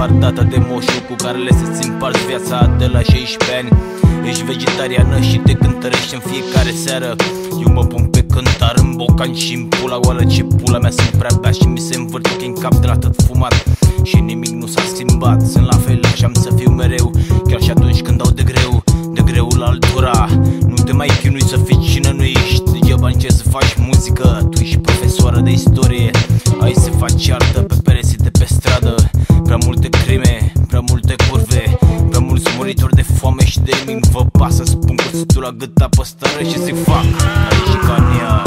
fată de moșu cu care le să-ți împarți viața de la 16 ani. Ești vegetariană și te cântărești în fiecare seară. Eu mă pun pe cântar în bocan și în pula goală Ce pula mea sunt prea bea și mi se învârte în cap de la tot fumat. Și nimic nu s-a schimbat, sunt la fel și am să fiu mereu Chiar și atunci când dau de greu, de greu la altura. Nu te mai chinui să fii cine nu ești Degeaba ce să faci muzică, tu ești profesoară de istorie Ai să faci artă de nimic Vă pasă, spun cuțitul la gât apă stară și zic fac. Aici și ca în ea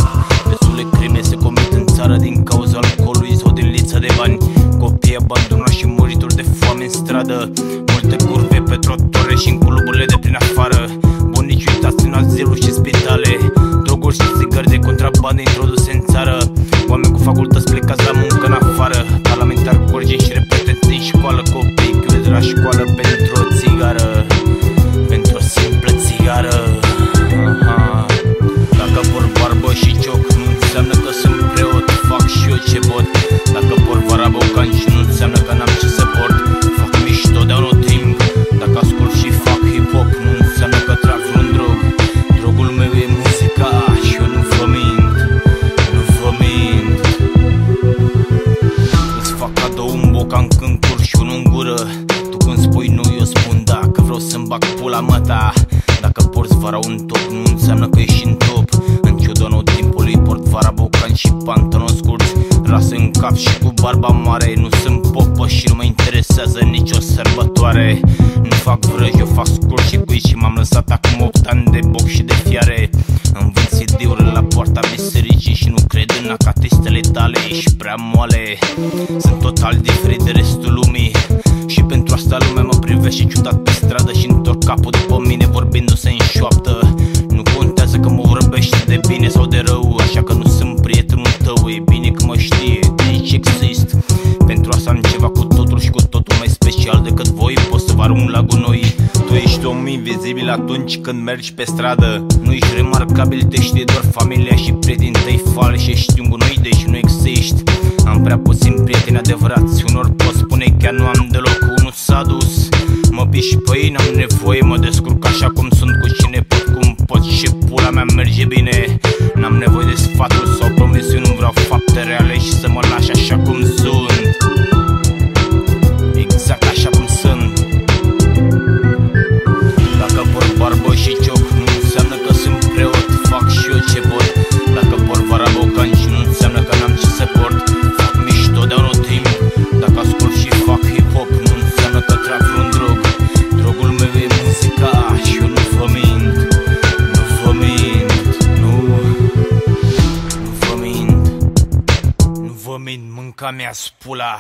Destule crime se comit în țară din cauza alcoolului sau din lița de bani. Copii abandonați și muritori de foame în stradă. Multe curve pe trottoare și în cluburile de prin afară. Bunici uitați în aziluri și spitale. Droguri și țigări de contrabandă introduse în să-mi bag pula măta. Dacă porți vara un top, nu înseamnă că ești în top. În ciudonul timpului port vara bocan și pantaloni scurți. Rasă în cap și cu barba mare Nu sunt popă și nu mă interesează nicio sărbătoare. Nu fac vrăji, eu fac scurt și cui Și m-am lăsat acum 8 ani de boc și de fiare. Îmi vând CD-uri la poarta bisericii Și nu cred în acatistele tale Ești prea moale. Sunt total diferit de restul lumii. Și pentru asta lumea mă privește ciudat pe stradă Și întorc capul după mine vorbindu-se în șoaptă. Nu contează că mă vorbește de bine sau de rău Așa că nu sunt prietenul tău E bine că mă știe, deci exist. Pentru asta am ceva cu totul și cu totul mai special decât voi Pot să vă arunc la gunoi. Tu ești om invizibil atunci când mergi pe stradă. Nu ești remarcabil, te știe doar familia și prietenii tăi falși Ești un gunoi, deși nu existi. Am prea puțin prieteni adevărați Unor pot spune chiar nu am deloc Unul s-a dus Mă piși și pe ei, n-am nevoie Mă descurc așa cum sunt cu cine commerce pour la.